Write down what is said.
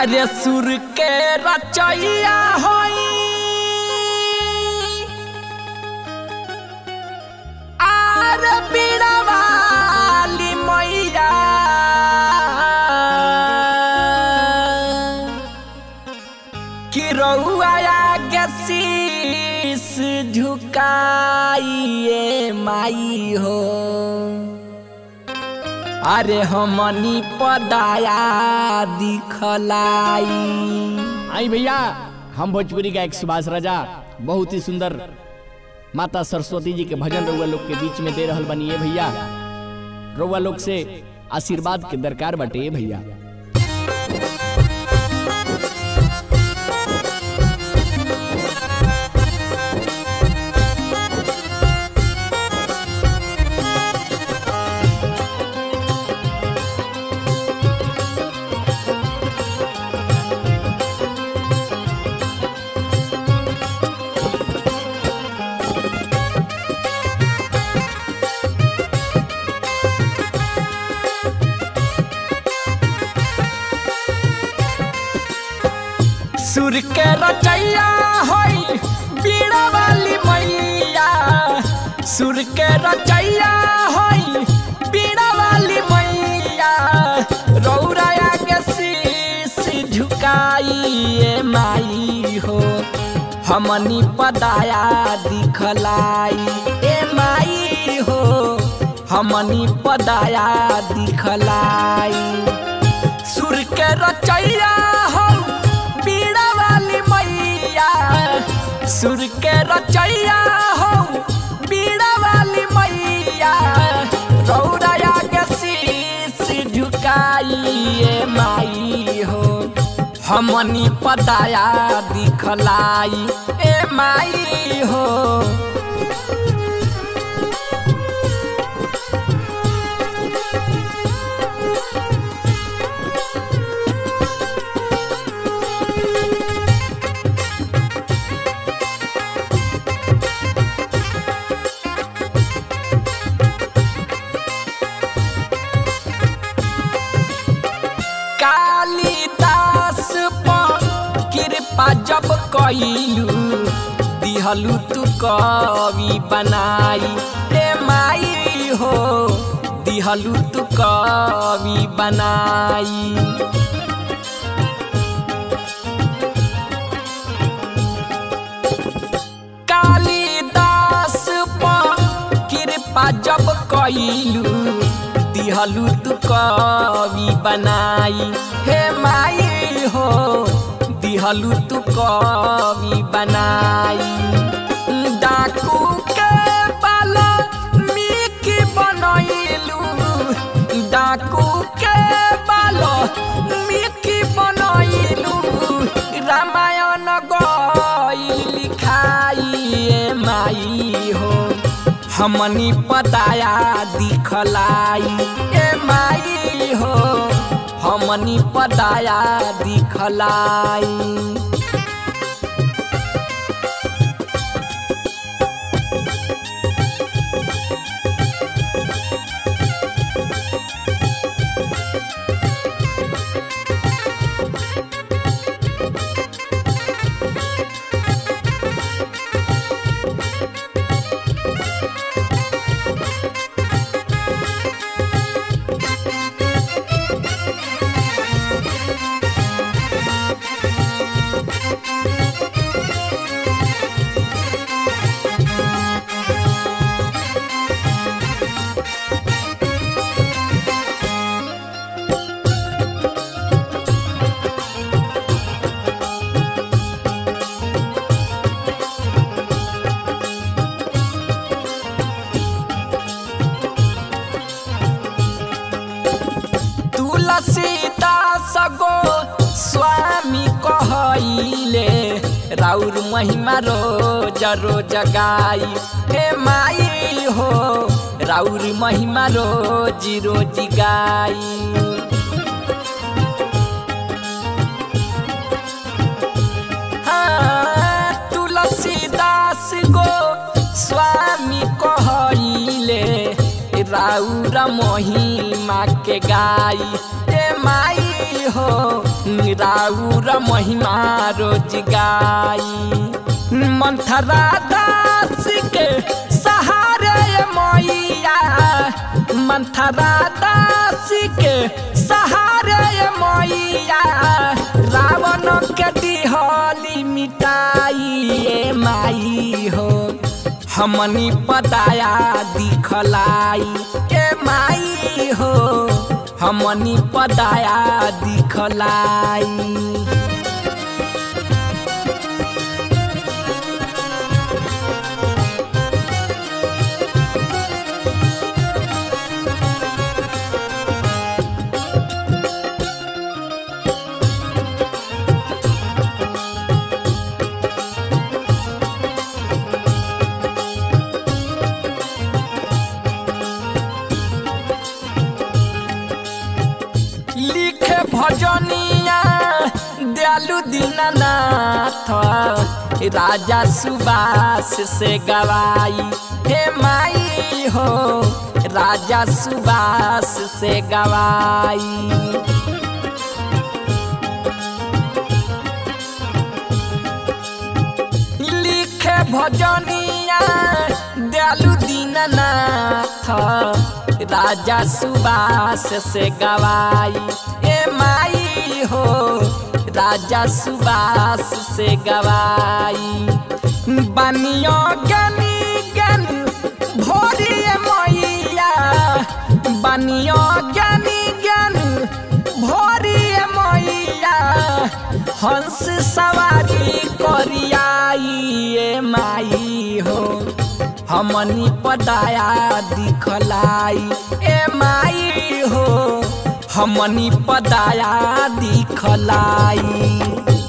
अरे सुर के रचैया होई। आर बीड़वाली मैया। कि रउआ झुकाइए माई हो। अरे हमनी पदाया दिखलाई। आई भैया, हम भोजपुरी गायक सुभाष राजा, बहुत ही सुंदर माता सरस्वती जी के भजन रउआ लोग के बीच में दे रहल बनिए भैया। रउआ लोग से आशीर्वाद के दरकार बटे भैया। सुर के रचैया होई, बीड़ा वाली मैया। सुर के रचैया होई, बीड़ा वाली मैया। रौराया के शीश झुकाइए माई हो, हमनी पदाया दिखलाई। ए माई हो, हमनी पदाया दिखलाई। सुर के रचैया हो सुर के रचैया हो, बीड़ा वाली मैया। रौराया के शीश झुकाइए माई हो। हमनी पताया दिखलाई, ए माई हो। कृपा जब कइलू, दिहलू तू कवि बनाई। रे माई हो, दिहलू तू कवि बनाई। जब कइलू, दिहलू तू कवि बनाई। हे माई हो दिहलू तू कवि बनाई। डाकू के बाला मिकी बनैलू। डाकू के बाला मिकी बनैलू। रामायण गई खाइए माई हो। हमनी पताया दिखलाई। ए माई हो। हमनी पदाया दिखलाई। गो स्वामी कहले राउर महिमा रोज रोज गाई। हे माई हो राउर महिमा रोज रोज गाई। हाँ, तुलसीदास गो स्वामी कहले राउर महिमा के गाई। ए माई माई हो। राउर महिमा रोज गाई। मंथरा दास के सहारे मैया मंथरा दास के सहारे मैया रावण के दिहली मिटाई माई हो। हमनी पदाया दिखलाई ए माई हो। हमनी पदाया दिखलाई। भजनिया दयालु दीनानाथ, राजा सुबास से गवाई। हे माई हो, राजा सुबास से गवाई। लिखे भजनिया दयालु दीननाथ, राजा सुबास से गवाई। ए माई हो, राजा सुबास से गवाई। बनियो गनी गन भोरी मैया बनियो गनी गन भोरी मैया हंस सवारी करियाई ए माई हो, हमनी पदाया दिखलाई। ए माई हो हमनी पदाया दिखलाई।